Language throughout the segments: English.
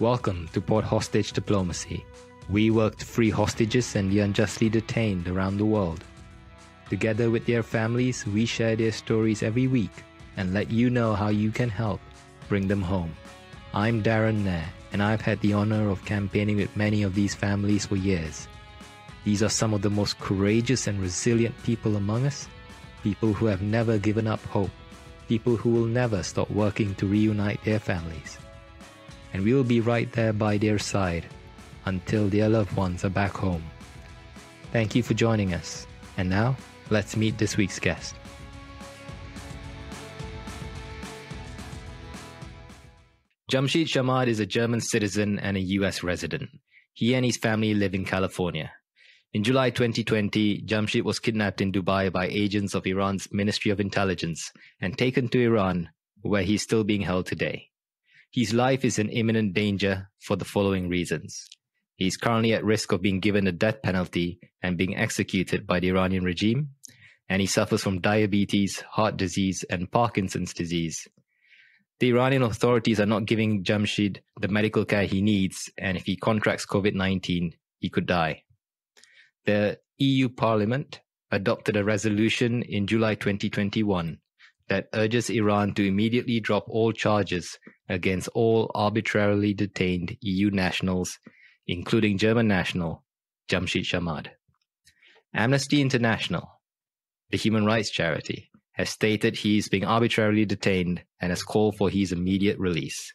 Welcome to Pod Hostage Diplomacy. We work to free hostages and the unjustly detained around the world. Together with their families, we share their stories every week and let you know how you can help bring them home. I'm Darren Nair, and I've had the honor of campaigning with many of these families for years. These are some of the most courageous and resilient people among us, people who have never given up hope, people who will never stop working to reunite their families. And we will be right there by their side until their loved ones are back home. Thank you for joining us. And now, let's meet this week's guest. Jamshid Sharmahd is a German citizen and a US resident. He and his family live in California. In July 2020, Jamshid was kidnapped in Dubai by agents of Iran's Ministry of Intelligence and taken to Iran, where he is still being held today. His life is in imminent danger for the following reasons. He is currently at risk of being given the death penalty and being executed by the Iranian regime, and he suffers from diabetes, heart disease, and Parkinson's disease. The Iranian authorities are not giving Jamshid the medical care he needs, and if he contracts COVID 19, he could die. The EU Parliament adopted a resolution in July 2021 that urges Iran to immediately drop all charges against all arbitrarily detained EU nationals, including German national Jamshid Sharmahd. Amnesty International, the human rights charity, has stated he is being arbitrarily detained and has called for his immediate release.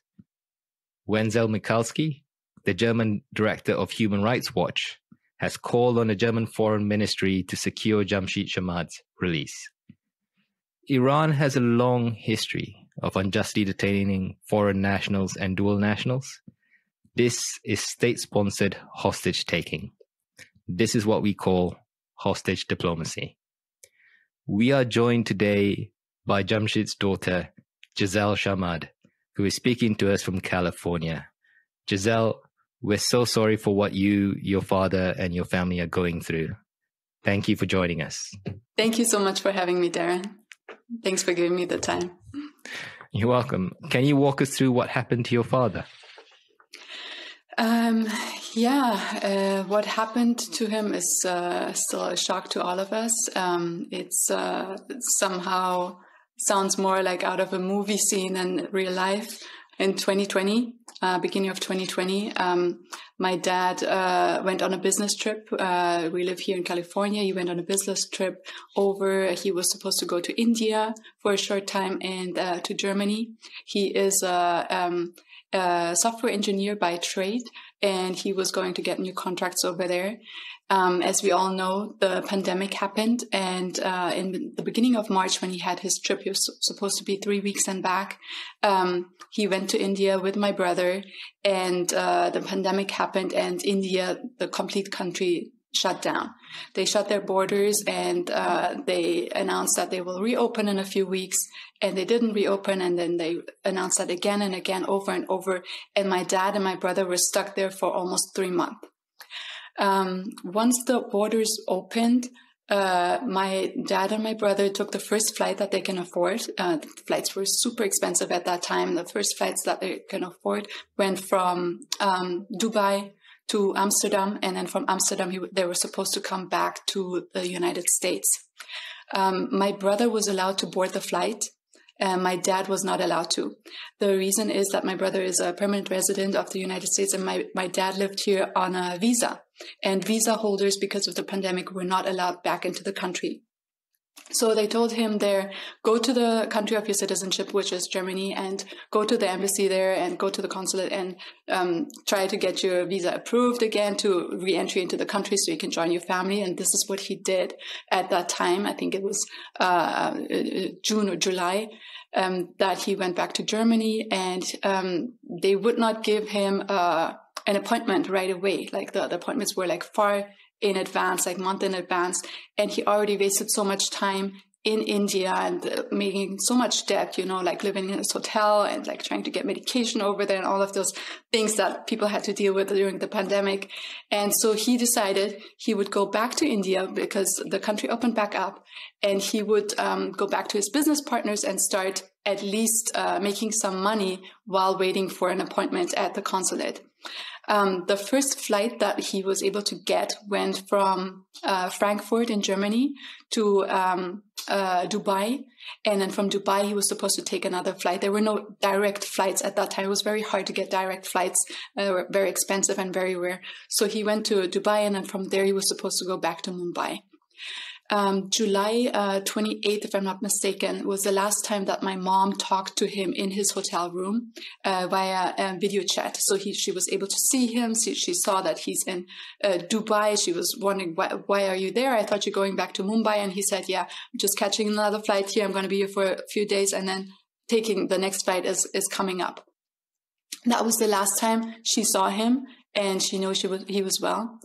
Wenzel Michalski, the German director of Human Rights Watch, has called on the German Foreign Ministry to secure Jamshid Sharmahd's release. Iran has a long history of unjustly detaining foreign nationals and dual nationals. This is state sponsored hostage taking. This is what we call hostage diplomacy. We are joined today by Jamshid's daughter, Gazelle Sharmahd, who is speaking to us from California. Gazelle, we're so sorry for what you, your father, and your family are going through. Thank you for joining us. Thank you so much for having me, Darren. Thanks for giving me the time. You're welcome. Can you walk us through what happened to your father? Um, yeah, uh, what happened to him is uh, still a shock to all of us. Um, it's uh, somehow sounds more like out of a movie scene than real life. In 2020, uh, beginning of 2020, um, my dad uh, went on a business trip. Uh, we live here in California. He went on a business trip over. He was supposed to go to India for a short time and to Germany. He is a um, a software engineer by trade, and he was going to get new contracts over there. Um, as we all know, the pandemic happened, and uh, in the beginning of March, when he had his trip, he was supposed to be three weeks and back. Um, he went to India with my brother, and uh, the pandemic happened, and India, the complete country, shut down. They shut their borders and uh, they announced that they will reopen in a few weeks. And they didn't reopen, and then they announced that again and again, over and over. And my dad and my brother were stuck there for almost three months. Um, once the borders opened, uh, my dad and my brother took the first flight that they can afford. Uh, flights were super expensive at that time. The first flights that they can afford went from um, Dubai to Amsterdam, and then from Amsterdam, he, they were supposed to come back to the United States. Um, my brother was allowed to board the flight. and my dad was not allowed to. The reason is that my brother is a permanent resident of the United States and my, my dad lived here on a visa. And visa holders, because of the pandemic, were not allowed back into the country. So they told him there, go to the country of your citizenship, which is Germany, and go to the embassy there and go to the consulate and um, try to get your visa approved again to re-entry into the country so you can join your family. And this is what he did at that time. I think it was uh, uh June or July. Um, that he went back to Germany and um, they would not give him uh, an appointment right away. Like the, the appointments were like far in advance, like month in advance. And he already wasted so much time in India and uh, making so much debt, you know, like living in his hotel and like trying to get medication over there and all of those things that people had to deal with during the pandemic. And so he decided he would go back to India because the country opened back up and he would um, go back to his business partners and start at least uh, making some money while waiting for an appointment at the consulate. Um, the first flight that he was able to get went from uh, Frankfurt in Germany to um, uh, Dubai. And then from Dubai, he was supposed to take another flight. There were no direct flights at that time. It was very hard to get direct flights. Uh, very expensive and very rare. So he went to Dubai and then from there he was supposed to go back to Mumbai um, July uh, 28th, if I'm not mistaken, was the last time that my mom talked to him in his hotel room uh, via um, video chat. So he, she was able to see him. She, she saw that he's in uh, Dubai. She was wondering, why, why are you there? I thought you're going back to Mumbai. And he said, yeah, I'm just catching another flight here. I'm going to be here for a few days and then taking the next flight is, is coming up. That was the last time she saw him and she knew she was, he was well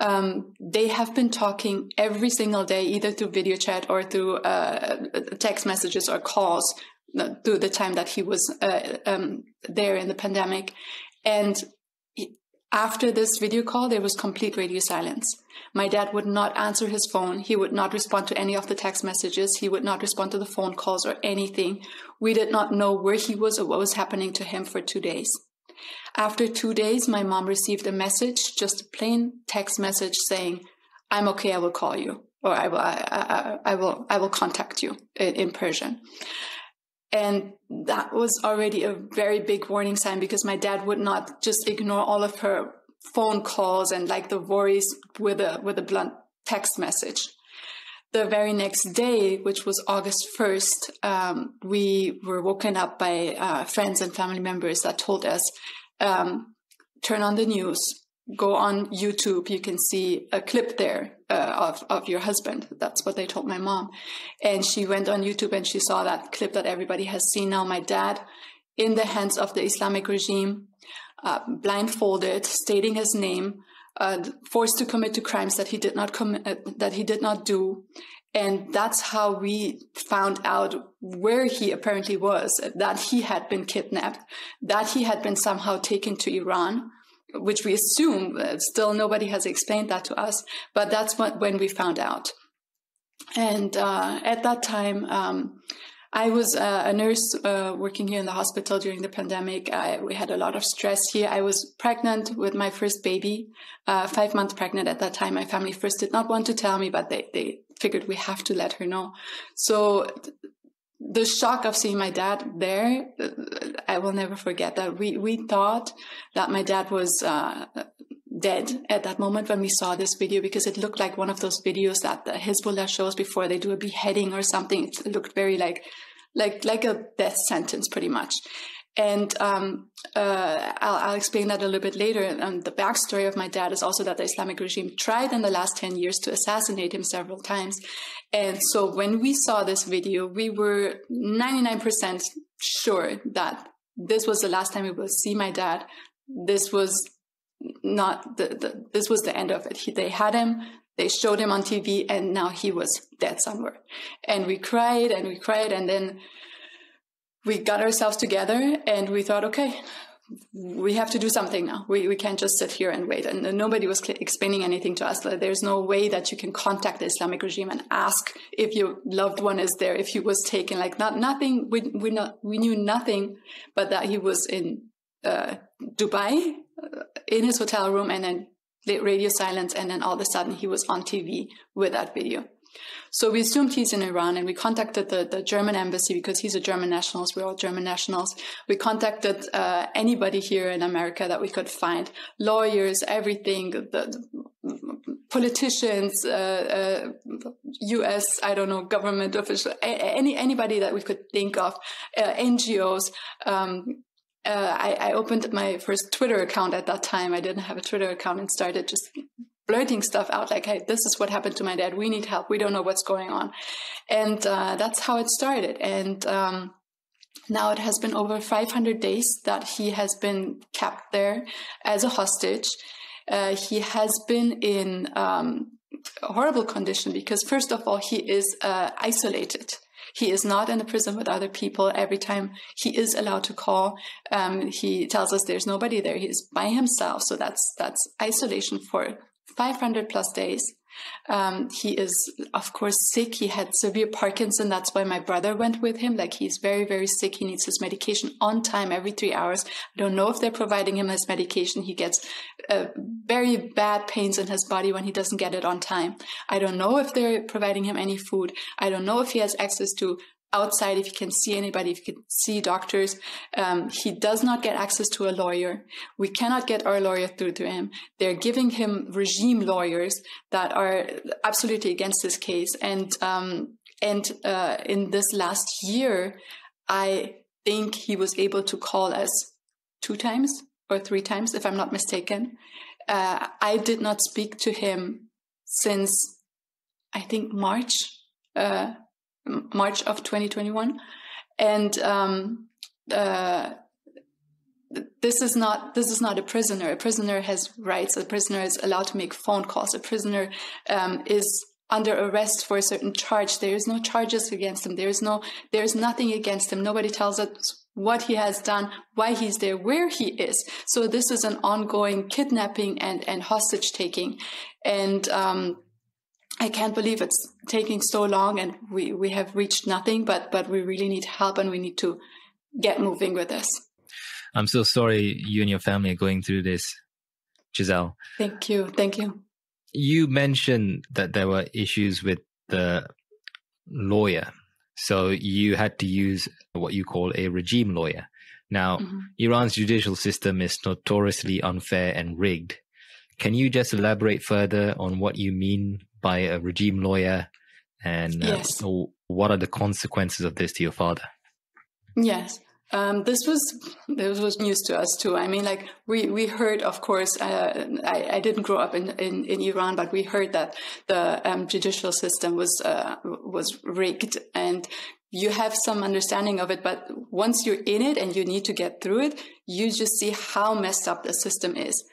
um, they have been talking every single day, either through video chat or through uh, text messages or calls uh, through the time that he was uh, um, there in the pandemic. And after this video call, there was complete radio silence. My dad would not answer his phone. He would not respond to any of the text messages. He would not respond to the phone calls or anything. We did not know where he was or what was happening to him for two days. After two days, my mom received a message, just a plain text message saying, I'm okay, I will call you, or I will, I, I, I will, I will contact you in, in Persian. And that was already a very big warning sign because my dad would not just ignore all of her phone calls and like the worries with a, with a blunt text message the very next day, which was August 1st, um, we were woken up by uh, friends and family members that told us um, turn on the news, go on YouTube. You can see a clip there uh, of of your husband. That's what they told my mom, and she went on YouTube and she saw that clip that everybody has seen now. My dad, in the hands of the Islamic regime, uh, blindfolded, stating his name. Uh, forced to commit to crimes that he did not commit, uh, that he did not do, and that's how we found out where he apparently was, that he had been kidnapped, that he had been somehow taken to Iran, which we assume, uh, still nobody has explained that to us, but that's what, when we found out. And uh, at that time, um, I was uh, a nurse uh, working here in the hospital during the pandemic. I, we had a lot of stress here. I was pregnant with my first baby, uh, five months pregnant at that time. My family first did not want to tell me, but they, they figured we have to let her know. So the shock of seeing my dad there, I will never forget that. We, we thought that my dad was, uh, dead at that moment when we saw this video because it looked like one of those videos that the Hezbollah shows before they do a beheading or something. It looked very like, like, like a death sentence pretty much. And um, uh, I'll, I'll, explain that a little bit later. And the backstory of my dad is also that the Islamic regime tried in the last 10 years to assassinate him several times. And so when we saw this video, we were 99% sure that this was the last time we would see my dad. This was not the, the this was the end of it. He, they had him, they showed him on TV, and now he was dead somewhere. And we cried and we cried, and then we got ourselves together and we thought, okay, we have to do something now. We, we can't just sit here and wait. And nobody was explaining anything to us. Like, There's no way that you can contact the Islamic regime and ask if your loved one is there, if he was taken. Like not nothing. We we not we knew nothing, but that he was in uh, Dubai in his hotel room, and then the radio silence, and then all of a sudden he was on TV with that video. So we assumed he's in Iran and we contacted the, the German embassy because he's a German national. We're all German nationals. We contacted uh, anybody here in America that we could find, lawyers, everything, the, the politicians, uh, uh, U.S. I don't know government officials, any anybody that we could think of, uh, NGOs. Um, uh, I, I, opened my first Twitter account at that time. I didn't have a Twitter account and started just blurting stuff out like, hey, this is what happened to my dad. We need help. We don't know what's going on. And uh, that's how it started. And um, now it has been over 500 days that he has been kept there as a hostage. Uh, he has been in um, horrible condition because first of all he is uh, isolated he is not in the prison with other people. Every time he is allowed to call, um, he tells us there's nobody there. He's by himself. So that's that's isolation for 500 plus days. Um, he is, of course, sick. He had severe Parkinson. That's why my brother went with him. Like he's very, very sick. He needs his medication on time every three hours. I don't know if they're providing him his medication. He gets uh, very bad pains in his body when he doesn't get it on time. I don't know if they're providing him any food. I don't know if he has access to outside if he can see anybody, if he can see doctors. Um, he does not get access to a lawyer. We cannot get our lawyer through to him. They're giving him regime lawyers that are absolutely against this case. And, um, and, uh, in this last year, I think he was able to call us two times or three times, if I'm not mistaken. Uh, I did not speak to him since I think March. Uh, March of 2021, and um, uh, this is not this is not a prisoner. A prisoner has rights. A prisoner is allowed to make phone calls. A prisoner um, is under arrest for a certain charge. There is no charges against him. There is no there is nothing against him. Nobody tells us what he has done, why he's there, where he is. So this is an ongoing kidnapping and and hostage taking, and um, I can't believe it's taking so long and we, we have reached nothing, but, but we really need help and we need to get moving with this. I'm so sorry you and your family are going through this, Gazelle. Thank you. Thank you. You mentioned that there were issues with the lawyer. So you had to use what you call a regime lawyer. Now, mm-hmm. Iran's judicial system is notoriously unfair and rigged. Can you just elaborate further on what you mean by a regime lawyer and uh, yes. what are the consequences of this to your father? Yes. Um, this was this was news to us too. I mean, like we we heard, of course. Uh, I, I didn't grow up in, in, in, Iran, but we heard that the um, judicial system was uh, was rigged, and you have some understanding of it. But once you're in it and you need to get through it, you just see how messed up the system is.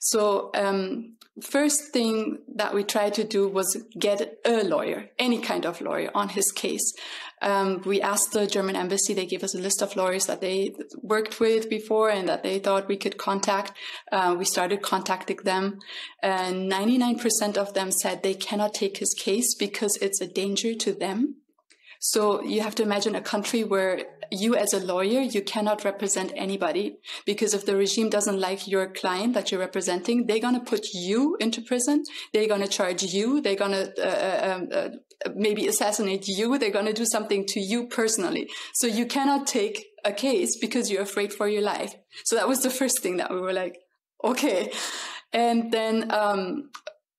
So um, first thing that we tried to do was get a lawyer, any kind of lawyer, on his case. Um, we asked the German embassy; they gave us a list of lawyers that they worked with before and that they thought we could contact. Uh, we started contacting them, and 99% of them said they cannot take his case because it's a danger to them. So you have to imagine a country where you as a lawyer, you cannot represent anybody because if the regime doesn't like your client that you're representing, they're going to put you into prison. They're going to charge you. They're going to uh, uh, um, uh, maybe assassinate you. They're going to do something to you personally. So you cannot take a case because you're afraid for your life. So that was the first thing that we were like, okay. And then um,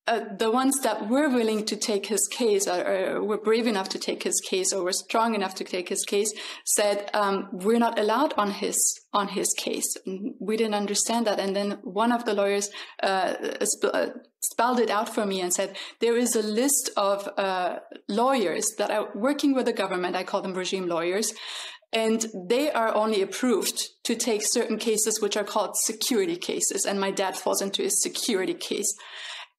uh, the ones that were willing to take his case or, or, were brave enough to take his case or were strong enough to take his case said um, we're not allowed on his on his case. We didn't understand that. And then one of the lawyers uh, sp- uh, spelled it out for me and said there is a list of uh, lawyers that are working with the government. I call them regime lawyers. And they are only approved to take certain cases which are called security cases. And my dad falls into a security case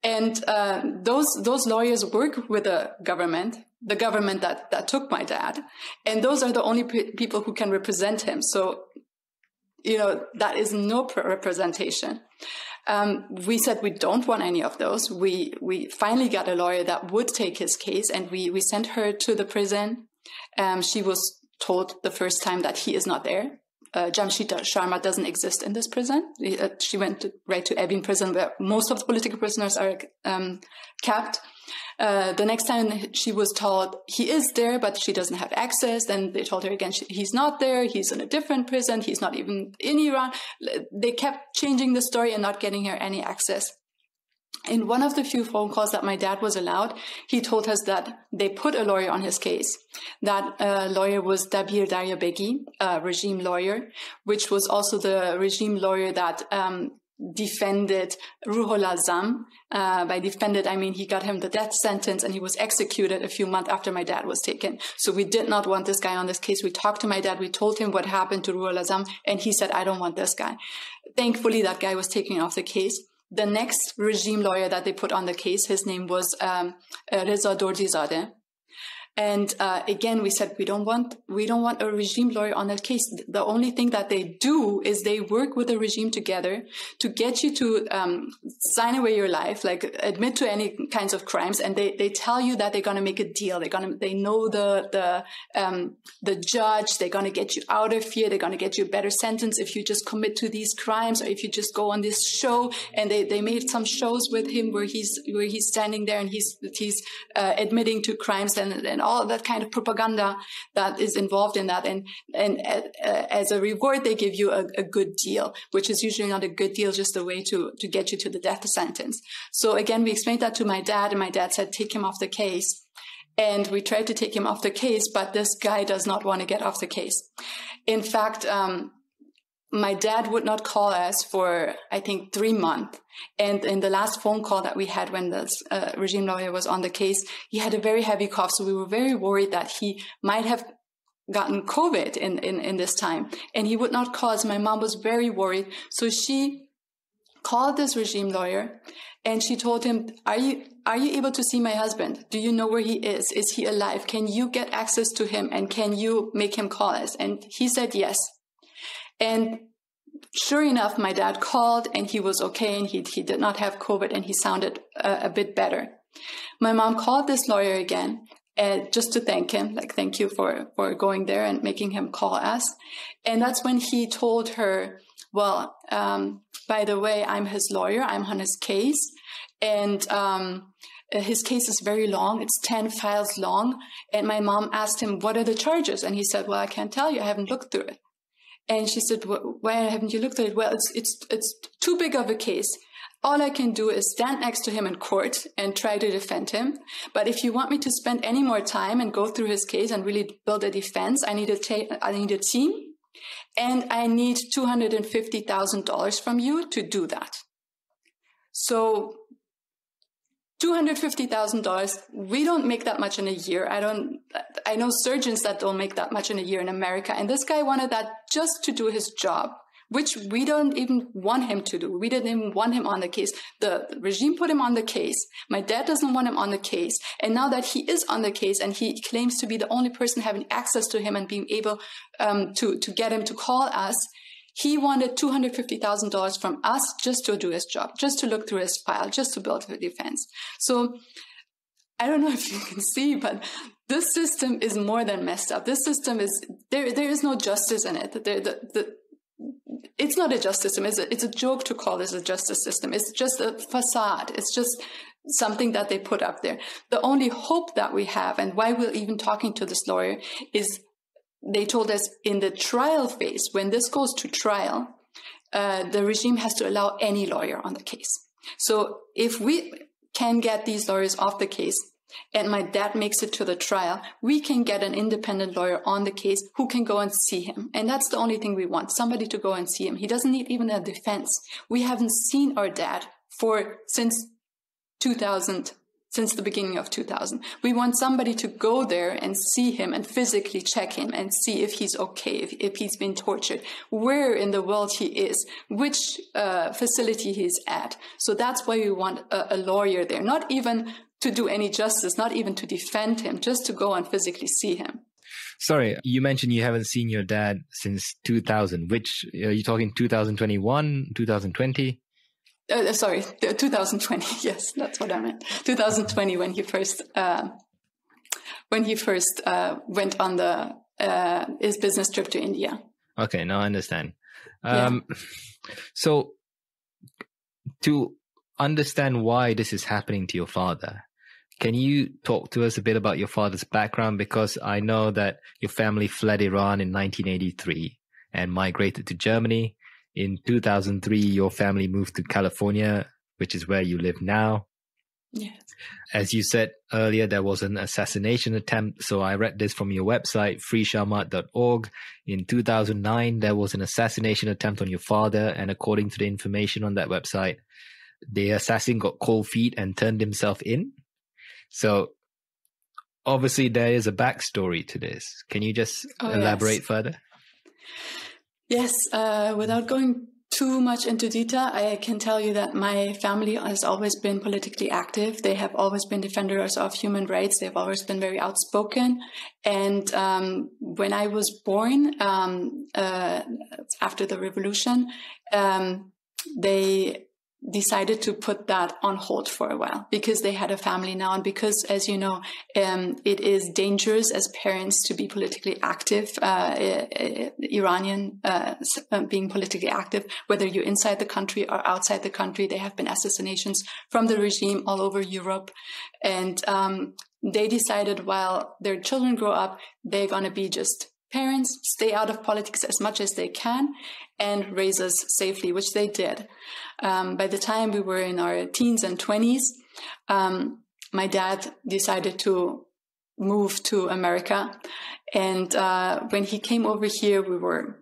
and uh, those those lawyers work with the government, the government that that took my dad, and those are the only p- people who can represent him. So, you know, that is no representation. Um, we said we don't want any of those. We we finally got a lawyer that would take his case, and we we sent her to the prison. Um, she was told the first time that he is not there uh, Jamshid Sharmahd doesn't exist in this prison. Uh, she went to, right to Evin prison where most of the political prisoners are um, kept. Uh, the next time she was told he is there, but she doesn't have access. Then they told her again he's not there. He's in a different prison. He's not even in Iran. They kept changing the story and not getting her any access in one of the few phone calls that my dad was allowed, he told us that they put a lawyer on his case. That uh, lawyer was Dabir Daryabegi, a regime lawyer, which was also the regime lawyer that um, defended Ruhollah Azzam. Uh, by defended, I mean he got him the death sentence and he was executed a few months after my dad was taken. So we did not want this guy on this case. We talked to my dad. We told him what happened to Ruhollah Azzam and he said, I don't want this guy. Thankfully, that guy was taken off the case. The next regime lawyer that they put on the case, his name was um, Reza Dorzizadeh. And uh, again, we said we don't want we don't want a regime lawyer on that case. The only thing that they do is they work with the regime together to get you to um, sign away your life, like admit to any kinds of crimes, and they, they tell you that they're going to make a deal. They're to they know the the um, the judge. They're going to get you out of here. They're going to get you a better sentence if you just commit to these crimes or if you just go on this show. And they, they made some shows with him where he's where he's standing there and he's he's uh, admitting to crimes and and all that kind of propaganda that is involved in that. And, and uh, as a reward, they give you a, a, good deal, which is usually not a good deal, just a way to, to get you to the death sentence. So again, we explained that to my dad and my dad said, take him off the case. And we tried to take him off the case, but this guy does not want to get off the case. In fact, um, my dad would not call us for i think three months. And in the last phone call that we had when the uh, regime lawyer was on the case he had a very heavy cough. So we were very worried that he might have gotten covid in, in, in this time. And he would not call us. My mom was very worried. So she called this regime lawyer and she told him are you are you able to see my husband? Do you know where he is? Is he alive? Can you get access to him and can you make him call us? And he said yes and sure enough, my dad called and he was okay and he, he did not have COVID and he sounded a bit better. My mom called this lawyer again uh, just to thank him, like, thank you for, for going there and making him call us. And that's when he told her, well, um, by the way, I'm his lawyer. I'm on his case. And, um, his case is very long. It's 10 files long. And my mom asked him, what are the charges? And he said, well, I can't tell you. I haven't looked through it. And she said, why haven't you looked at it? Well, it's, it's, it's too big of a case. All I can do is stand next to him in court and try to defend him. But if you want me to spend any more time and go through his case and really build a defense, I need a, ta- I need a team and I need $250,000 from you to do that. So $250,000. We don't make that much in a year. I don't, I know surgeons that don't make that much in a year in America. And this guy wanted that just to do his job, which we don't even want him to do. We didn't even want him on the case. The regime put him on the case. My dad doesn't want him on the case. And now that he is on the case and he claims to be the only person having access to him and being able um, to, to get him to call us, he wanted $250,000 from us just to do his job, just to look through his file, just to build a defense. So I don't know if you can see, but this system is more than messed up. This system is, there, there is no justice in it. There, the, the, it's not a justice system. It's a, it's a joke to call this a justice system. It's just a facade. It's just something that they put up there. The only hope that we have and why we're even talking to this lawyer is they told us in the trial phase, when this goes to trial, uh, the regime has to allow any lawyer on the case. So if we can get these lawyers off the case and my dad makes it to the trial, we can get an independent lawyer on the case who can go and see him. And that's the only thing we want, somebody to go and see him. He doesn't need even a defense. We haven't seen our dad for since 2000 since the beginning of 2000. We want somebody to go there and see him and physically check him and see if he's okay, if, if he's been tortured, where in the world he is, which uh, facility he's at. So that's why we want a, a lawyer there, not even to do any justice, not even to defend him, just to go and physically see him. Sorry, you mentioned you haven't seen your dad since 2000. Which are you talking 2021, 2020? Uh, uh sorry, 2020. Yes, that's what I meant. 2020 when he first uh, when he first uh, went on the uh, his business trip to India. Okay, now I understand. Um, yeah. So to understand why this is happening to your father, can you talk to us a bit about your father's background? Because I know that your family fled Iran in 1983 and migrated to Germany in 2003, your family moved to California, which is where you live now. Yes. As you said earlier, there was an assassination attempt. So I read this from your website, freesharmahd.org. In 2009, there was an assassination attempt on your father. And according to the information on that website, the assassin got cold feet and turned himself in. So obviously there is a backstory to this. Can you just oh, elaborate yes. further? Yes, uh, without going too much into detail, I can tell you that my family has always been politically active. They have always been defenders of human rights. They've always been very outspoken. And um, when I was born, um, uh, after the revolution, um, they decided to put that on hold for a while because they had a family now. And because as you know um, it is dangerous as parents to be politically active uh, iranian uh, uh, being politically active whether you're inside the country or outside the country. There have been assassinations from the regime all over europe. And um, they decided while their children grow up they're going to be just parents stay out of politics as much as they can and raise us safely, which they did. Um, by the time we were in our teens and 20s, um, my dad decided to move to America. And uh, when he came over here, we were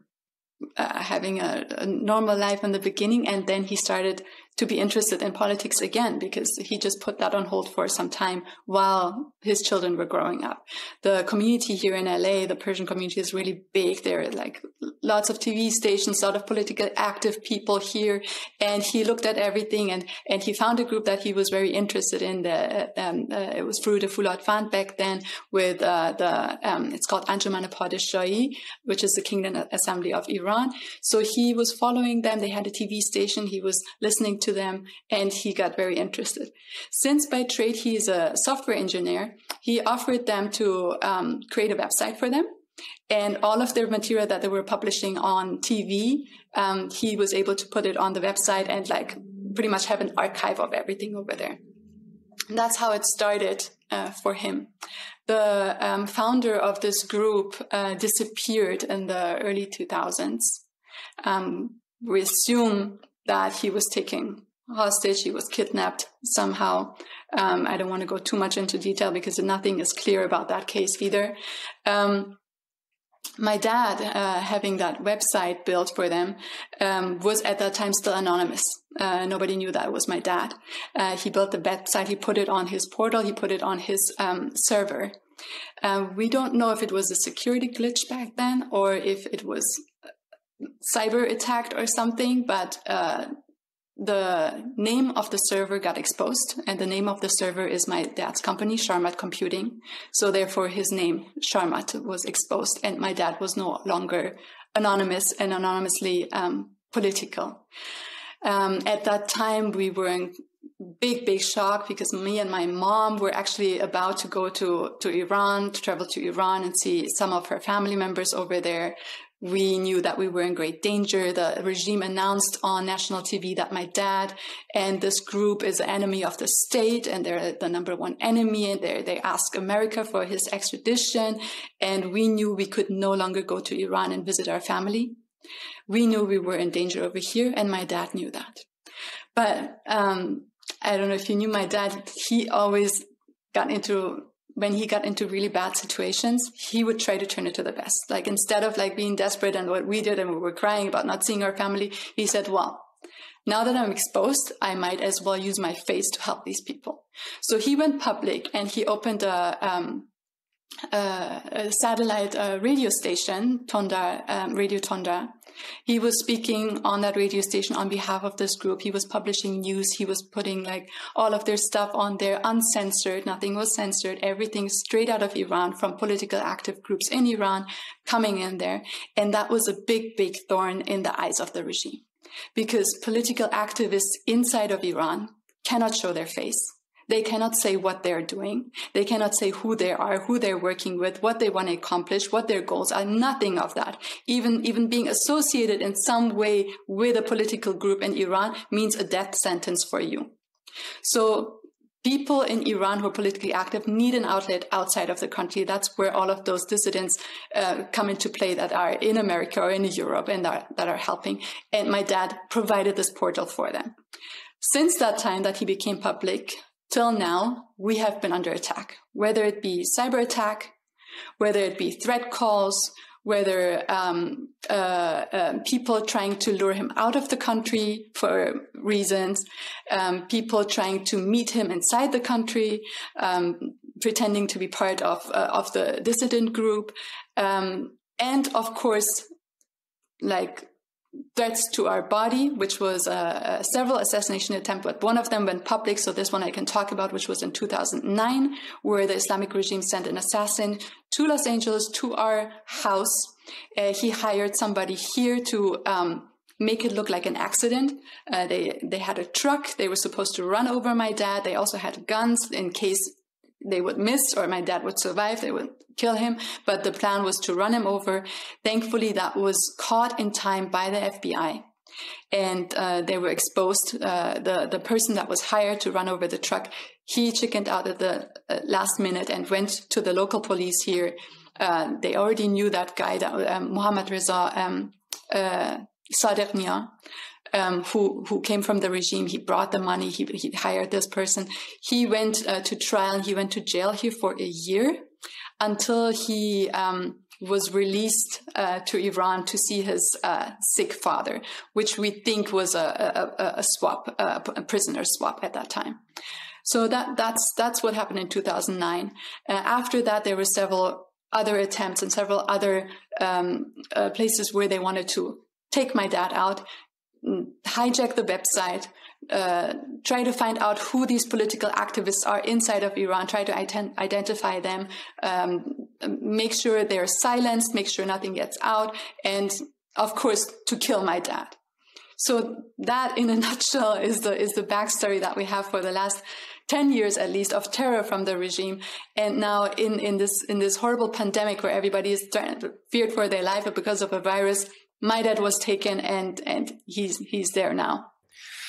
uh, having a, a, normal life in the beginning. And then he started to be interested in politics again because he just put that on hold for some time while his children were growing up. The community here in LA, the Persian community is really big. There are like lots of TV stations, a lot of politically active people here. And he looked at everything and, and he found a group that he was very interested in. The, um, uh, it was through the Fouladvand back then with uh, the, um, it's called Anjuman Padishahī, which is the Kingdom Assembly of Iran. So he was following them. They had a TV station. He was listening to to them and he got very interested. Since by trade he is a software engineer, he offered them to um, create a website for them. And all of their material that they were publishing on TV, um, he was able to put it on the website and like pretty much have an archive of everything over there. And that's how it started uh, for him. The um, founder of this group uh, disappeared in the early 2000s. Um, we assume that he was taken hostage. He was kidnapped somehow. Um, I don't want to go too much into detail because nothing is clear about that case either. Um, my dad, uh, having that website built for them, um, was at that time still anonymous. Uh, nobody knew that it was my dad. Uh, he built the website. He put it on his portal. He put it on his um, server. Uh, we don't know if it was a security glitch back then or if it was cyber attacked or something, but uh, the name of the server got exposed, and the name of the server is my dad's company, Sharmahd Computing. So therefore, his name Sharmahd was exposed, and my dad was no longer anonymous and anonymously um, political. Um, at that time, we were in big, big shock because me and my mom were actually about to go to, to Iran, to travel to Iran and see some of her family members over there we knew that we were in great danger. The regime announced on national TV that my dad and this group is an enemy of the state and they're the number one enemy. And they asked America for his extradition. And we knew we could no longer go to Iran and visit our family. We knew we were in danger over here and my dad knew that. But, um, I don't know if you knew my dad, he always got into when he got into really bad situations, he would try to turn it to the best. Like instead of like being desperate and what we did and we were crying about not seeing our family, he said, well, now that I'm exposed, I might as well use my face to help these people. So he went public and he opened a, um, a satellite uh, radio station, Tondar, um, Radio Tondar. He was speaking on that radio station on behalf of this group. He was publishing news. He was putting like all of their stuff on there, uncensored. Nothing was censored. Everything straight out of Iran from political active groups in Iran coming in there. And that was a big, big thorn in the eyes of the regime because political activists inside of Iran cannot show their face they cannot say what they're doing. They cannot say who they are, who they're working with, what they want to accomplish, what their goals are. Nothing of that. Even, even being associated in some way with a political group in Iran means a death sentence for you. So people in Iran who are politically active need an outlet outside of the country. That's where all of those dissidents uh, come into play that are in America or in Europe and are, that are helping. And my dad provided this portal for them. Since that time that he became public, Till now, we have been under attack, whether it be cyber attack, whether it be threat calls, whether um, uh, uh, people trying to lure him out of the country for reasons, um, people trying to meet him inside the country, um, pretending to be part of uh, of the dissident group, um, and of course, like threats to our body, which was uh, several assassination attempts, but one of them went public. So this one I can talk about, which was in 2009, where the Islamic regime sent an assassin to Los Angeles to our house. Uh, he hired somebody here to um, make it look like an accident. Uh, they they had a truck. They were supposed to run over my dad. They also had guns in case they would miss or my dad would survive. They would kill him. But the plan was to run him over. Thankfully, that was caught in time by the FBI. And uh, they were exposed. Uh, the the person that was hired to run over the truck, he chickened out at the uh, last minute and went to the local police here. Uh, they already knew that guy, that um, Muhammad Reza um, uh, um, who who came from the regime. He brought the money. He he hired this person. He went uh, to trial. He went to jail here for a year until he um, was released uh, to Iran to see his uh, sick father, which we think was a, a, a swap, a prisoner swap at that time. So that that's that's what happened in 2009. Uh, after that, there were several other attempts and several other um, uh, places where they wanted to take my dad out, hijack the website, uh, try to find out who these political activists are inside of Iran, try to ident- identify them, um, make sure they're silenced, make sure nothing gets out, and of course to kill my dad. So that, in a nutshell, is the is the backstory that we have for the last 10 years at least of terror from the regime and now in, in this in this horrible pandemic where everybody is feared for their life because of a virus my dad was taken and and he's he's there now.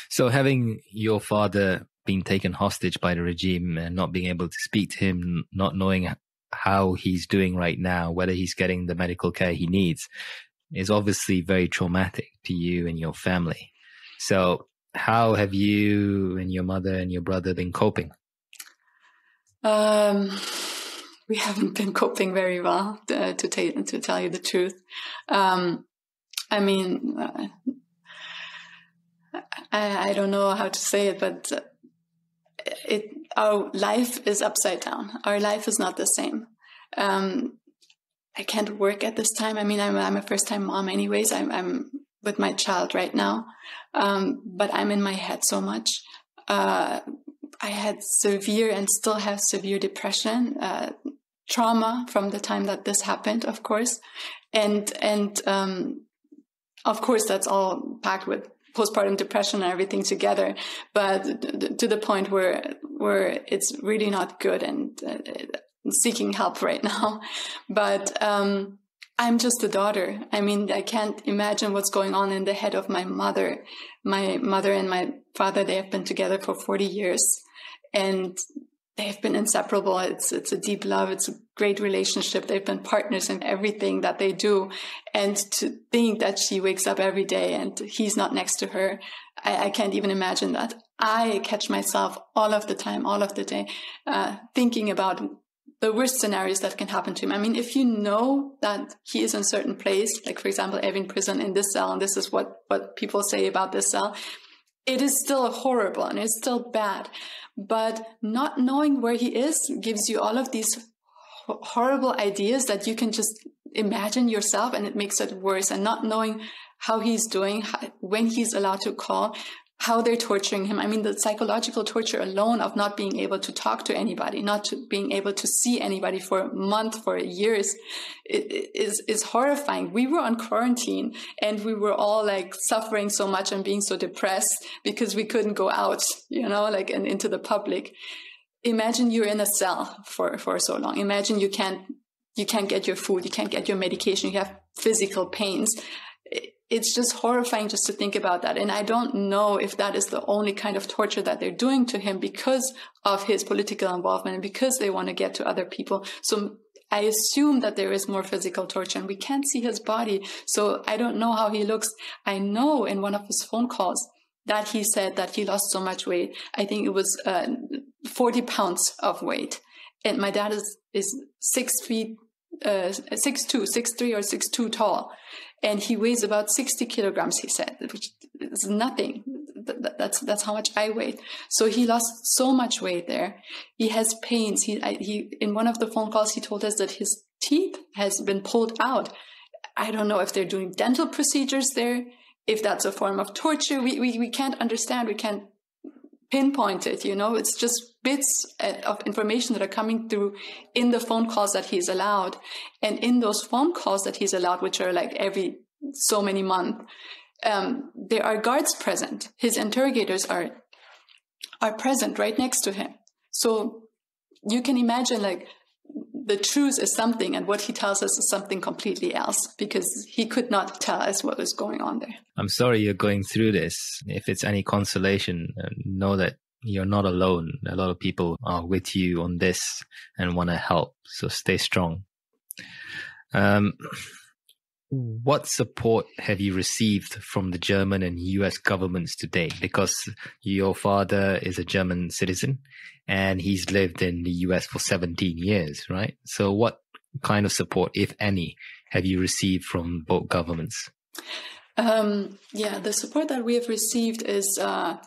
So having your father being taken hostage by the regime and not being able to speak to him not knowing how he's doing right now whether he's getting the medical care he needs is obviously very traumatic to you and your family. So how have you and your mother and your brother been coping? Um we haven't been coping very well uh, to, t- to tell you the truth. Um I mean, uh, I, I don't know how to say it, but it our life is upside down. Our life is not the same. Um, I can't work at this time. I mean, I'm, I'm a first time mom, anyways. I'm, I'm with my child right now, um, but I'm in my head so much. Uh, I had severe and still have severe depression, uh, trauma from the time that this happened, of course, and and um, of course, that's all packed with postpartum depression and everything together, but to the point where where it's really not good and uh, seeking help right now. But um, I'm just a daughter. I mean, I can't imagine what's going on in the head of my mother. My mother and my father, they have been together for 40 years. And they've been inseparable. It's it's a deep love. It's a great relationship. They've been partners in everything that they do. And to think that she wakes up every day and he's not next to her, I, I can't even imagine that. I catch myself all of the time, all of the day, uh, thinking about the worst scenarios that can happen to him. I mean, if you know that he is in certain place, like for example, Evin prison in this cell, and this is what, what people say about this cell, it is still horrible and it's still bad. But not knowing where he is gives you all of these horrible ideas that you can just imagine yourself and it makes it worse. And not knowing how he's doing, when he's allowed to call, how they're torturing him. I mean, the psychological torture alone of not being able to talk to anybody, not to being able to see anybody for a month, for years, is is horrifying. We were on quarantine and we were all like suffering so much and being so depressed because we couldn't go out, you know, like and into the public. Imagine you're in a cell for for so long. Imagine you can't you can't get your food, you can't get your medication, you have physical pains it's just horrifying just to think about that. And I don't know if that is the only kind of torture that they're doing to him because of his political involvement and because they want to get to other people. So I assume that there is more physical torture and we can't see his body. So I don't know how he looks. I know in one of his phone calls that he said that he lost so much weight. I think it was uh, 40 pounds of weight. And my dad is, is six feet, uh, six two, six three or six two tall. And he weighs about 60 kilograms he said which is nothing. That's that's how much i weigh so he lost so much weight there. He has pains. He he in one of the phone calls he told us that his teeth has been pulled out. I don't know if they're doing dental procedures there if that's a form of torture, we, we, we can't understand, we can't pinpoint it, you know, it's just bits of information that are coming through in the phone calls that he's allowed. And in those phone calls that he's allowed, which are like every so many months, um, there are guards present. His interrogators are, are present right next to him. So you can imagine like the truth is something and what he tells us is something completely else because he could not tell us what was going on there. I'm sorry you're going through this. If it's any consolation, uh, know that you're not alone. A lot of people are with you on this and want to help. So stay strong. Um, what support have you received from the German and US governments today? Because your father is a German citizen and he's lived in the US for 17 years, right? So what kind of support, if any, have you received from both governments? Um, yeah, the support that we have received is uh,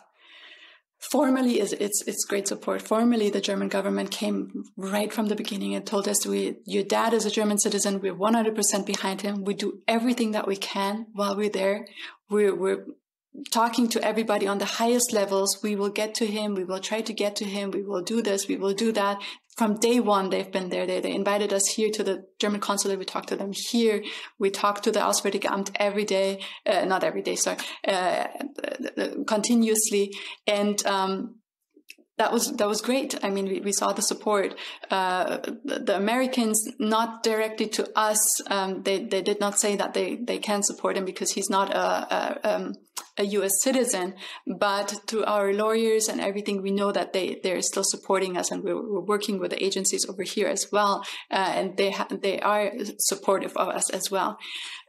formally it's it's great support. Formally, the German government came right from the beginning and told us, "We, your dad is a German citizen. We're 100% behind him. We do everything that we can while we're there. We're we're talking to everybody on the highest levels. We will get to him. We will try to get to him. We will do this. We will do that from day one, they've been there. They, they invited us here to the German consulate. We talked to them here. We talked to the Auswärtige Amt every day, uh, not every day, sorry, uh, continuously. And, um, that was that was great. I mean, we, we saw the support. Uh, the, the, Americans, not directly to us, um, they they did not say that they they can support him because he's not a, a um, a U.S. citizen, but to our lawyers and everything, we know that they they're still supporting us, and we're, we're working with the agencies over here as well, uh, and they ha- they are supportive of us as well.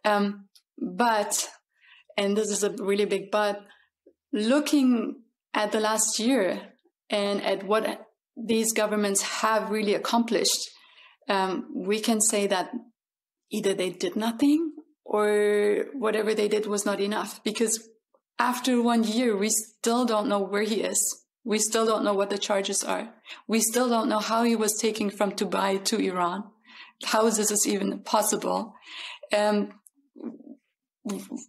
Um, but, and this is a really big but, looking at the last year and at what these governments have really accomplished, um, we can say that either they did nothing or whatever they did was not enough because after one year, we still don't know where he is. We still don't know what the charges are. We still don't know how he was taken from Dubai to Iran. How is this even possible? Um,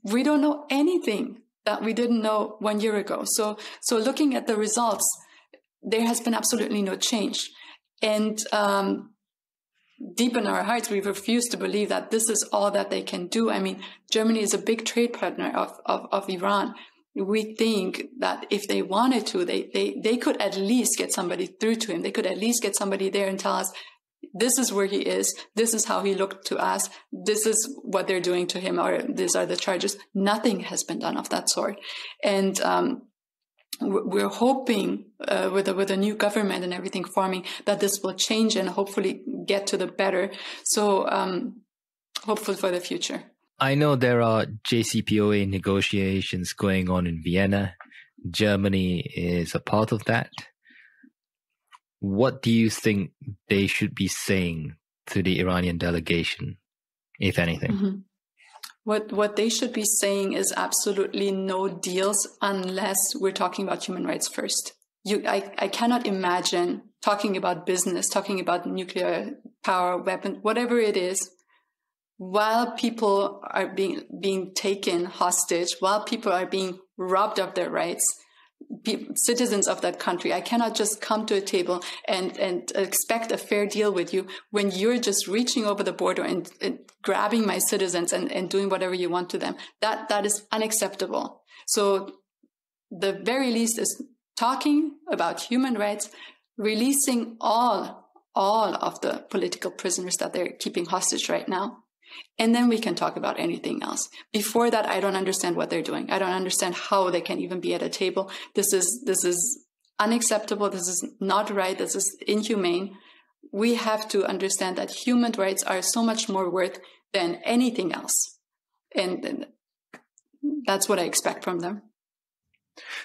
we don't know anything that we didn't know one year ago. So, so looking at the results, there has been absolutely no change. And um, deep in our hearts, we refuse to believe that this is all that they can do. I mean, Germany is a big trade partner of, of, of Iran. We think that if they wanted to, they, they, they could at least get somebody through to him. They could at least get somebody there and tell us, this is where he is. This is how he looked to us. This is what they're doing to him, or these are the charges. Nothing has been done of that sort. And, um, we're hoping uh, with a, with a new government and everything forming that this will change and hopefully get to the better. So um, hopeful for the future. I know there are JCPOA negotiations going on in Vienna. Germany is a part of that. What do you think they should be saying to the Iranian delegation, if anything? Mm-hmm. What what they should be saying is absolutely no deals unless we're talking about human rights first. You, I, I cannot imagine talking about business, talking about nuclear power, weapon, whatever it is, while people are being being taken hostage, while people are being robbed of their rights, citizens of that country. I cannot just come to a table and, and expect a fair deal with you when you're just reaching over the border and, and grabbing my citizens and, and doing whatever you want to them. That, that is unacceptable. So the very least is talking about human rights, releasing all, all of the political prisoners that they're keeping hostage right now and then we can talk about anything else. Before that, I don't understand what they're doing. I don't understand how they can even be at a table. This is, this is unacceptable. This is not right. This is inhumane. We have to understand that human rights are so much more worth than anything else. And that's what I expect from them.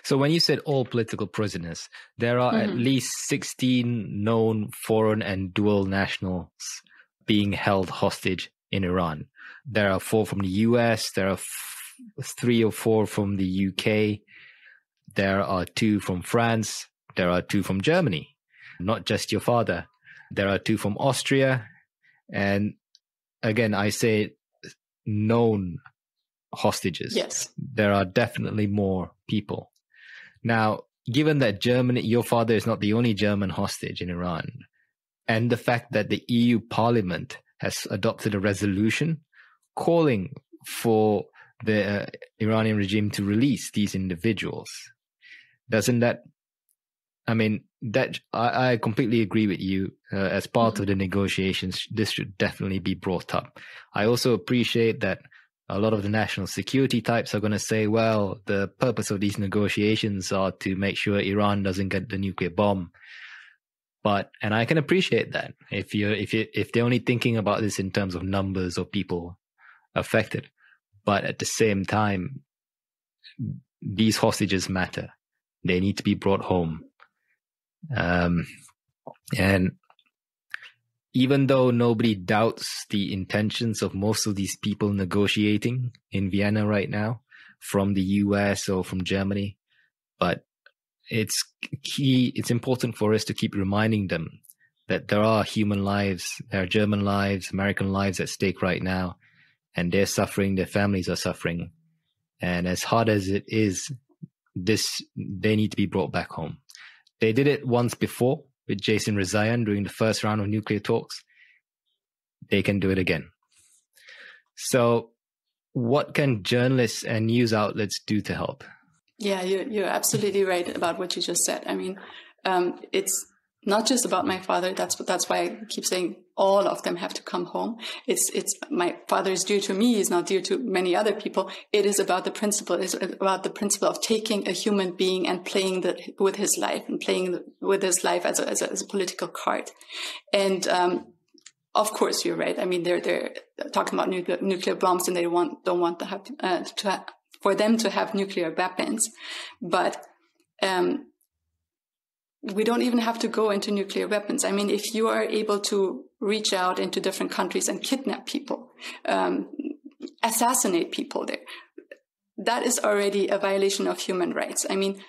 So when you said all political prisoners, there are mm-hmm. at least 16 known foreign and dual nationals being held hostage in Iran. There are four from the US. There are f- three or four from the UK. There are two from France. There are two from Germany, not just your father. There are two from Austria. And again, I say known hostages. Yes. There are definitely more people. Now, given that Germany, your father is not the only German hostage in Iran, and the fact that the EU Parliament has adopted a resolution calling for the uh, Iranian regime to release these individuals, doesn't that? I mean, that I, I completely agree with you. Uh, as part mm-hmm. of the negotiations, this should definitely be brought up. I also appreciate that a lot of the national security types are going to say, well, the purpose of these negotiations are to make sure Iran doesn't get the nuclear bomb. But, and I can appreciate that if you're, if you, if they're only thinking about this in terms of numbers of people affected. But at the same time, these hostages matter. They need to be brought home. Um, and even though nobody doubts the intentions of most of these people negotiating in Vienna right now from the US or from Germany, but it's key, it's important for us to keep reminding them that there are human lives, there are German lives, American lives at stake right now, and they're suffering, their families are suffering. And as hard as it is, this, they need to be brought back home. They did it once before with Jason Rezaian during the first round of nuclear talks, they can do it again. So, what can journalists and news outlets do to help? Yeah, you're, you're absolutely right about what you just said. I mean, um, it's not just about my father. That's that's why I keep saying all of them have to come home. It's it's my father is due to me. Is not due to many other people. It is about the principle. It's about the principle of taking a human being and playing the, with his life and playing the, with his life as a, as a, as a political card. And um, of course, you're right. I mean, they're they're talking about nuclear, nuclear bombs, and they want don't want to have uh, to for them to have nuclear weapons, but um, we don't even have to go into nuclear weapons. I mean, if you are able to reach out into different countries and kidnap people, um, assassinate people there, that is already a violation of human rights. I mean,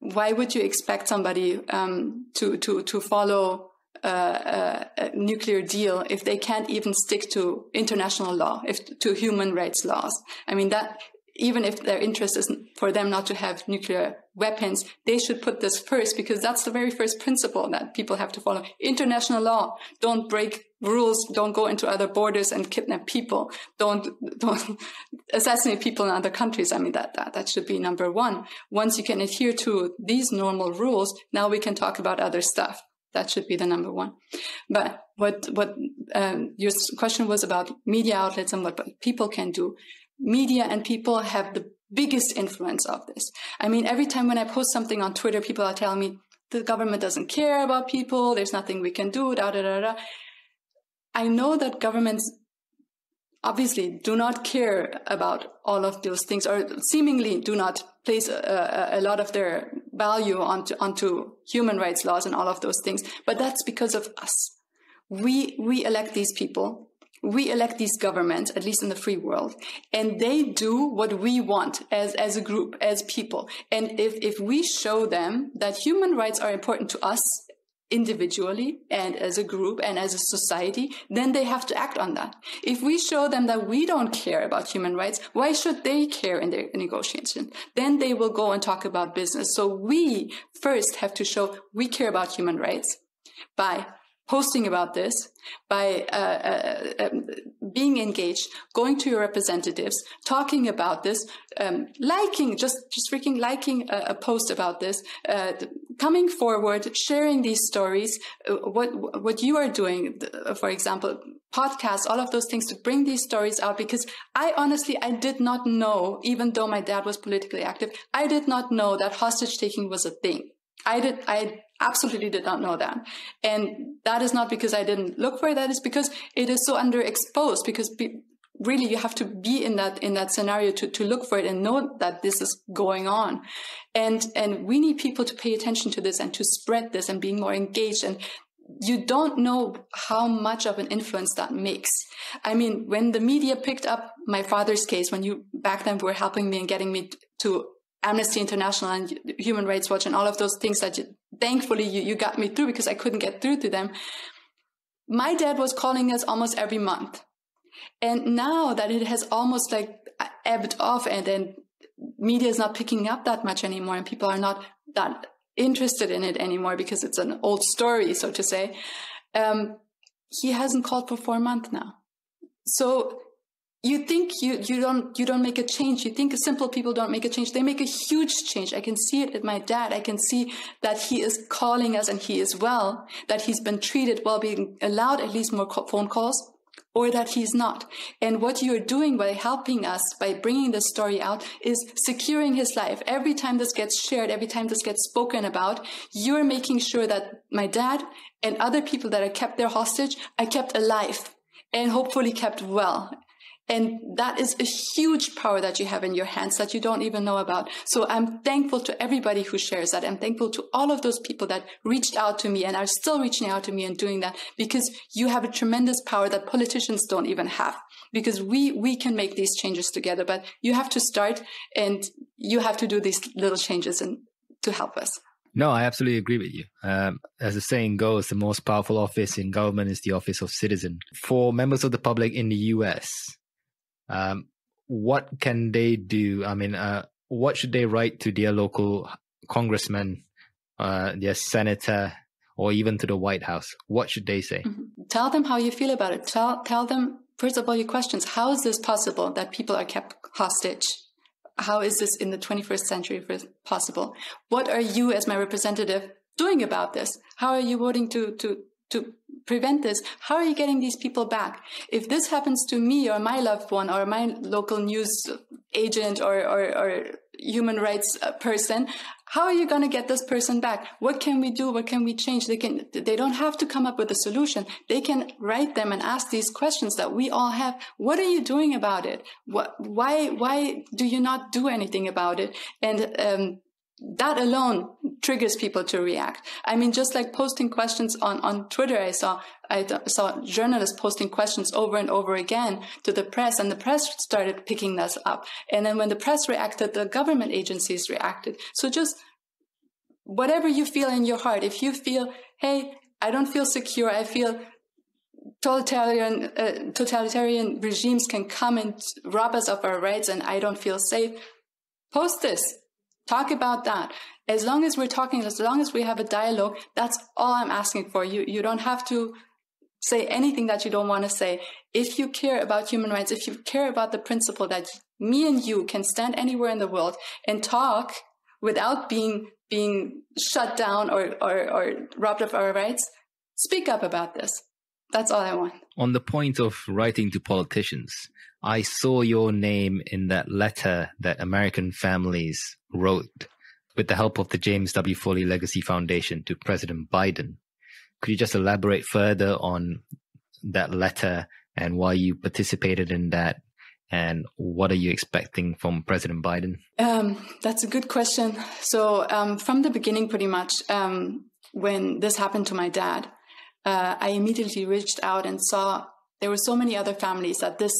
why would you expect somebody um, to to to follow uh, a, nuclear deal if they can't even stick to international law, if to human rights laws? I mean, that even if their interest is for them not to have nuclear weapons, they should put this first because that's the very first principle that people have to follow. International law. Don't break rules. Don't go into other borders and kidnap people. Don't, don't assassinate people in other countries. I mean, that, that, that should be number one. Once you can adhere to these normal rules, now we can talk about other stuff. That should be the number one. But what, what, um, your question was about media outlets and what people can do media and people have the biggest influence of this. I mean, every time when I post something on Twitter, people are telling me the government doesn't care about people. There's nothing we can do. Da da da da. I know that governments obviously do not care about all of those things, or seemingly do not place a, a, a lot of their value onto onto human rights laws and all of those things. But that's because of us. We we elect these people we elect these governments, at least in the free world, and they do what we want as, as a group, as people. And if, if we show them that human rights are important to us individually and as a group and as a society, then they have to act on that. If we show them that we don't care about human rights, why should they care in their negotiation? Then they will go and talk about business. So we first have to show we care about human rights by posting about this, by uh, uh, um, being engaged, going to your representatives, talking about this, um, liking, just just freaking liking a, a post about this, uh, coming forward, sharing these stories, uh, what what you are doing, for example, podcasts, all of those things to bring these stories out. Because I honestly I did not know, even though my dad was politically active, I did not know that hostage taking was a thing. I did I absolutely did not know that. And that is not because I didn't look for it. That is because it is so underexposed because be, really you have to be in that, in that scenario to, to look for it and know that this is going on. And, and we need people to pay attention to this and to spread this and being more engaged. And you don't know how much of an influence that makes. I mean, when the media picked up my father's case, when you back then were helping me and getting me to Amnesty International and Human Rights Watch and all of those things that you, thankfully you, you got me through because I couldn't get through to them. My dad was calling us almost every month. And now that it has almost like, ebbed off and then media is not picking up that much anymore and people are not that interested in it anymore because it's an old story, so to say. Um, he hasn't called for four months now. So you think you, you don't you don't make a change. You think simple people don't make a change. They make a huge change. I can see it in my dad. I can see that he is calling us and he is well, that he's been treated well, being allowed at least more phone calls or that he's not. And what you're doing by helping us, by bringing this story out, is securing his life. Every time this gets shared, every time this gets spoken about, you're making sure that my dad and other people that are kept there hostage are kept alive and hopefully kept well. And that is a huge power that you have in your hands that you don't even know about. So I'm thankful to everybody who shares that. I'm thankful to all of those people that reached out to me and are still reaching out to me and doing that because you have a tremendous power that politicians don't even have because we, we can make these changes together, but you have to start and you have to do these little changes and to help us. No, I absolutely agree with you. Um, as the saying goes, the most powerful office in government is the office of citizen. For members of the public in the US, um, what can they do? I mean, uh, what should they write to their local congressman, uh, their senator, or even to the White House? What should they say? Mm-hmm. Tell them how you feel about it. Tell tell them first of all your questions. How is this possible that people are kept hostage? How is this in the 21st century possible? What are you, as my representative, doing about this? How are you voting to to to prevent this, how are you getting these people back? If this happens to me or my loved one or my local news agent or, or, or human rights uh, person, how are you going to get this person back? What can we do? What can we change? They can, they don't have to come up with a solution. They can write them and ask these questions that we all have. What are you doing about it? What, why, why do you not do anything about it? And, um, that alone triggers people to react. I mean, just like posting questions on, on Twitter, I saw, I saw journalists posting questions over and over again to the press and the press started picking this up. And then when the press reacted, the government agencies reacted. So just whatever you feel in your heart, if you feel, hey, I don't feel secure, I feel totalitarian, uh, totalitarian regimes can come and rob us of our rights and I don't feel safe, post this Talk about that. As long as we're talking, as long as we have a dialogue, that's all I'm asking for. You, you don't have to say anything that you don't want to say. If you care about human rights, if you care about the principle that me and you can stand anywhere in the world and talk without being being shut down or, or, or robbed of our rights, speak up about this. That's all I want. On the point of writing to politicians, I saw your name in that letter that American families wrote with the help of the James W. Foley Legacy Foundation to President Biden. Could you just elaborate further on that letter and why you participated in that? And what are you expecting from President Biden? Um, that's a good question. So, um, from the beginning, pretty much, um, when this happened to my dad, uh, I immediately reached out and saw there were so many other families that this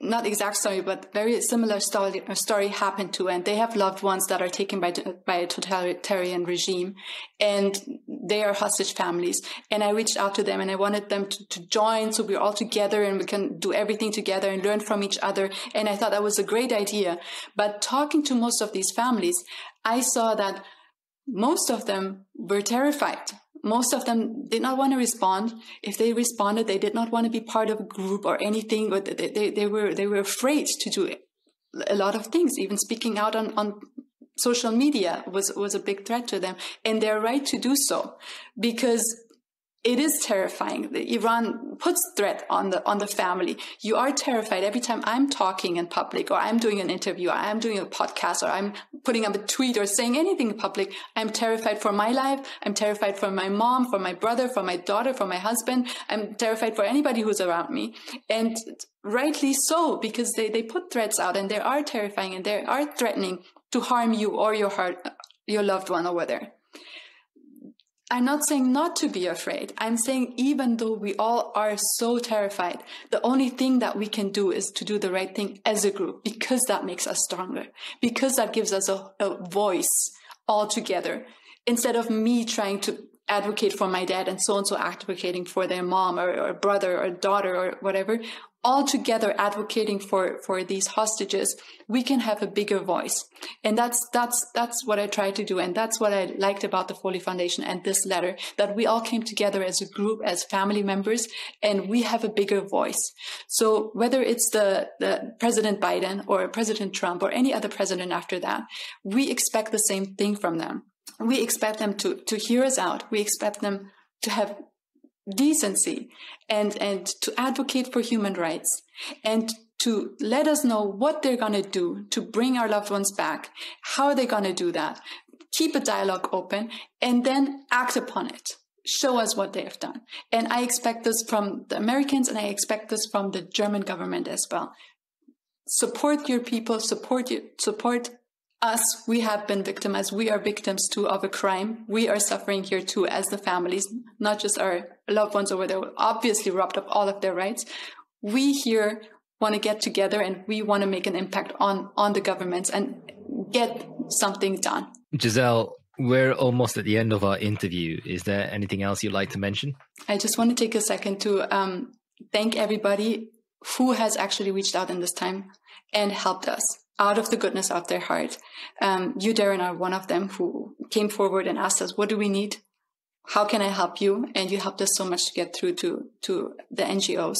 not exact story, but very similar story, uh, story happened to, and they have loved ones that are taken by, by a totalitarian regime, and they are hostage families. And I reached out to them and I wanted them to, to join so we're all together and we can do everything together and learn from each other. And I thought that was a great idea. But talking to most of these families, I saw that most of them were terrified most of them did not want to respond. If they responded, they did not want to be part of a group or anything, or they, they, they were, they were afraid to do a lot of things. Even speaking out on, on social media was, was a big threat to them. And they're right to do so because it is terrifying. Iran puts threat on the on the family. You are terrified every time I'm talking in public, or I'm doing an interview, or I'm doing a podcast, or I'm putting up a tweet, or saying anything in public. I'm terrified for my life. I'm terrified for my mom, for my brother, for my daughter, for my husband. I'm terrified for anybody who's around me, and rightly so because they they put threats out, and they are terrifying, and they are threatening to harm you or your heart, your loved one over there. I'm not saying not to be afraid. I'm saying even though we all are so terrified, the only thing that we can do is to do the right thing as a group because that makes us stronger, because that gives us a, a voice all together. Instead of me trying to advocate for my dad and so and so advocating for their mom or, or brother or daughter or whatever, all together advocating for, for these hostages, we can have a bigger voice. And that's, that's, that's what I tried to do. And that's what I liked about the Foley Foundation and this letter, that we all came together as a group, as family members, and we have a bigger voice. So whether it's the, the President Biden or President Trump or any other president after that, we expect the same thing from them. We expect them to, to hear us out. We expect them to have decency and, and to advocate for human rights and to let us know what they're going to do to bring our loved ones back, how are they're going to do that, keep a dialogue open, and then act upon it. Show us what they have done. And I expect this from the Americans and I expect this from the German government as well. Support your people, support you, support us, we have been victimized. We are victims too of a crime. We are suffering here too as the families, not just our loved ones over there, obviously robbed of all of their rights. We here want to get together and we want to make an impact on, on the governments and get something done. Gazelle, we're almost at the end of our interview. Is there anything else you'd like to mention? I just want to take a second to um, thank everybody who has actually reached out in this time and helped us out of the goodness of their heart. Um, you, Darren, are one of them who came forward and asked us, what do we need? How can I help you? And you helped us so much to get through to, to the NGOs.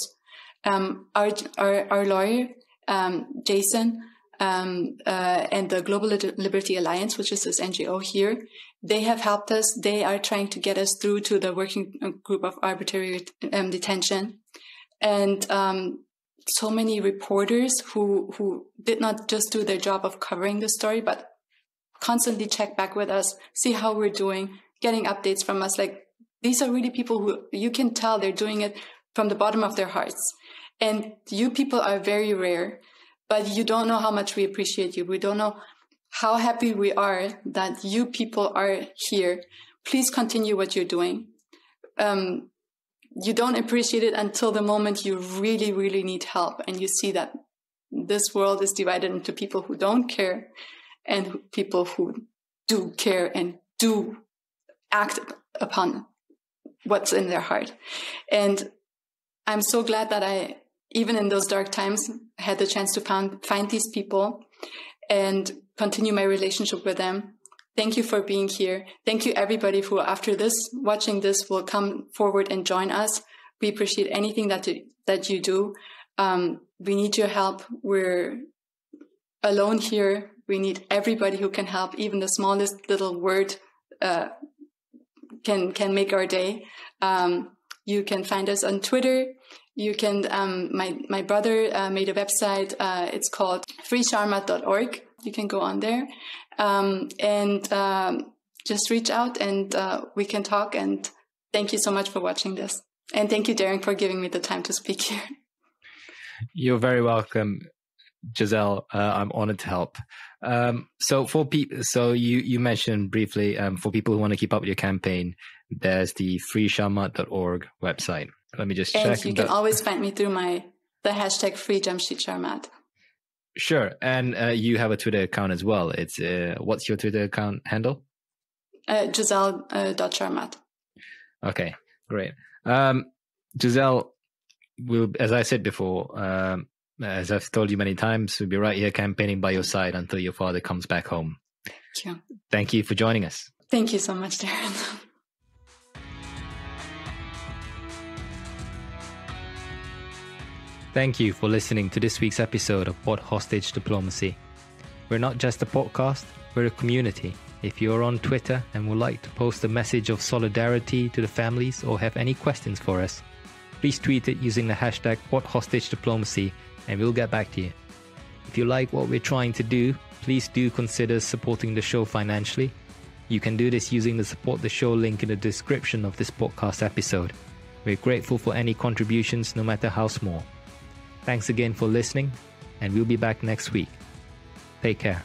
Um, our, our, our lawyer, um, Jason, um, uh, and the Global Liberty Alliance, which is this NGO here, they have helped us. They are trying to get us through to the working group of arbitrary um, detention. And um, so many reporters who who did not just do their job of covering the story, but constantly check back with us, see how we're doing, getting updates from us. Like these are really people who you can tell they're doing it from the bottom of their hearts. And you people are very rare, but you don't know how much we appreciate you. We don't know how happy we are that you people are here. Please continue what you're doing. Um, you don't appreciate it until the moment you really, really need help and you see that this world is divided into people who don't care and people who do care and do act upon what's in their heart. And I'm so glad that I, even in those dark times, had the chance to find, find these people and continue my relationship with them Thank you for being here. Thank you everybody who after this, watching this will come forward and join us. We appreciate anything that, you, that you do. Um, we need your help. We're alone here. We need everybody who can help. Even the smallest little word, uh, can, can make our day. Um, you can find us on Twitter. You can, um, my, my brother uh, made a website. Uh, it's called freesharmahd.org. You can go on there um, and um, just reach out and uh, we can talk. And thank you so much for watching this. And thank you, Darren, for giving me the time to speak here. You're very welcome, Gazelle. Uh, I'm honored to help. Um, so for people, so you, you mentioned briefly, um, for people who want to keep up with your campaign, there's the freesharmahd.org website. Let me just and check. you can always find me through my, the hashtag free Jamshid Sharmahd. Sure, and uh, you have a Twitter account as well. It's uh, what's your Twitter account handle? Uh, Gazelle uh, Sharmahd. Okay, great. Um, Gazelle, will as I said before, um, as I've told you many times, we'll be right here campaigning by your side until your father comes back home. Thank you. Thank you for joining us. Thank you so much, Darren. Thank you for listening to this week's episode of Pod Hostage Diplomacy. We're not just a podcast, we're a community. If you're on Twitter and would like to post a message of solidarity to the families or have any questions for us, please tweet it using the hashtag Pod Hostage Diplomacy and we'll get back to you. If you like what we're trying to do, please do consider supporting the show financially. You can do this using the support the show link in the description of this podcast episode. We're grateful for any contributions, no matter how small. Thanks again for listening, and we'll be back next week. Take care.